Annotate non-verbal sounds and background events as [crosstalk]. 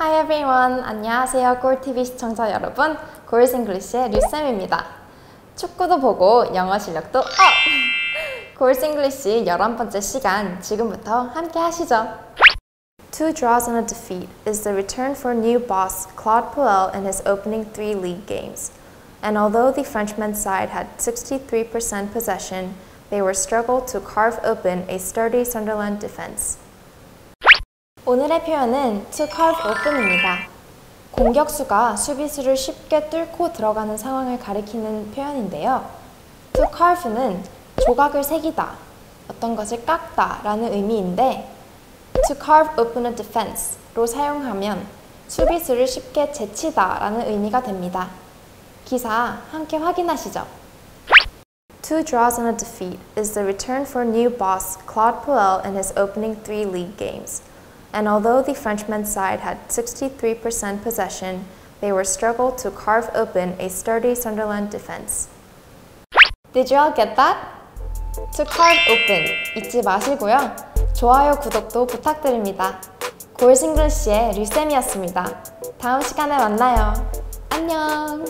Hi everyone. 안녕하세요. 꼴TV 시청자 여러분. 골스 잉글리시의 류쌤입니다. 축구도 보고 영어 실력도 업! [laughs] 골스 잉글리시 11번째 시간 지금부터 함께 하시죠. Two draws and a defeat is the return for new boss Claude Puel in his opening three league games. And although the Frenchmen's side had 63% possession, they were struggled to carve open a sturdy Sunderland defense. 오늘의 표현은 to carve open입니다. 공격수가 수비수를 쉽게 뚫고 들어가는 상황을 가리키는 표현인데요. to carve는 조각을 새기다, 어떤 것을 깎다 라는 의미인데 to carve open a defense로 사용하면 수비수를 쉽게 제치다 라는 의미가 됩니다. 기사 함께 확인하시죠. Two draws and a defeat is the return for new boss Claude Puel in his opening three league games. and although the Frenchman's side had 63% possession, they were struggled to carve open a sturdy Sunderland defense. Did you all get that? To carve open 잊지 마시고요. 좋아요, 구독도 부탁드립니다. 골스 잉글리시의 류쌤이었습니다. 다음 시간에 만나요. 안녕!